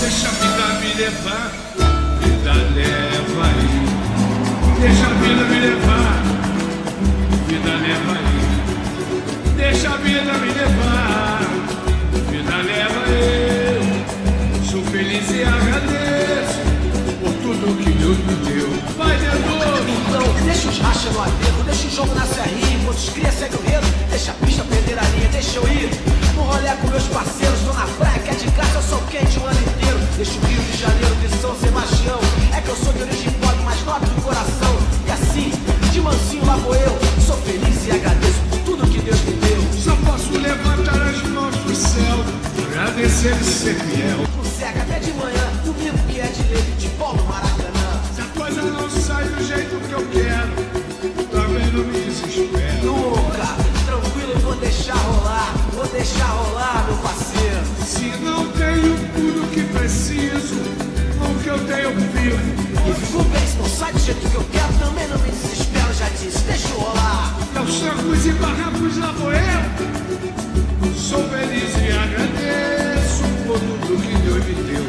Deixa a vida me levar, vida leva aí. Deixa a vida me levar, vida leva aí. Deixa a vida me levar, vida leva aí. Sou feliz e agradeço por tudo que Deus me deu. Vai, Deus! Então, deixa os racha no aterro, deixa o jogo na serrinha. Os cria segue vou eu. Sou feliz e agradeço por tudo que Deus me deu. Só posso levantar as mãos pro céu, agradecer e ser fiel. Com seca até de manhã, domingo que é de lei, de no Maracanã. Se a coisa não sai do jeito que eu quero, também não me desespero. Nunca, tranquilo, vou deixar rolar, vou deixar rolar, meu parceiro. Se não tenho tudo que preciso, com o que eu tenho vivo. E fico bem, não sai do jeito que eu quero, vou eu. Sou feliz e agradeço por tudo que Deus me deu.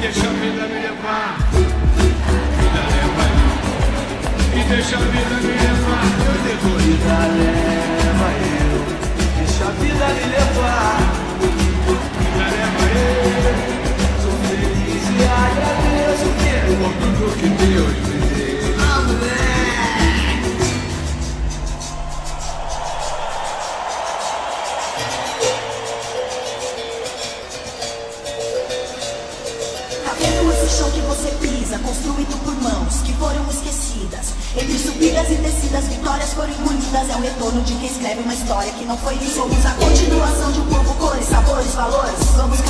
Deixa a vida me levar, vida leva aí. E deixa a vida me levar, eu devo. Vida leva eu, chão que você pisa, construído por mãos que foram esquecidas? Entre subidas e descidas, vitórias foram engolidas. É o retorno de quem escreve uma história que não foi lida. Somos a continuação de um povo, cores, sabores, valores. Vamos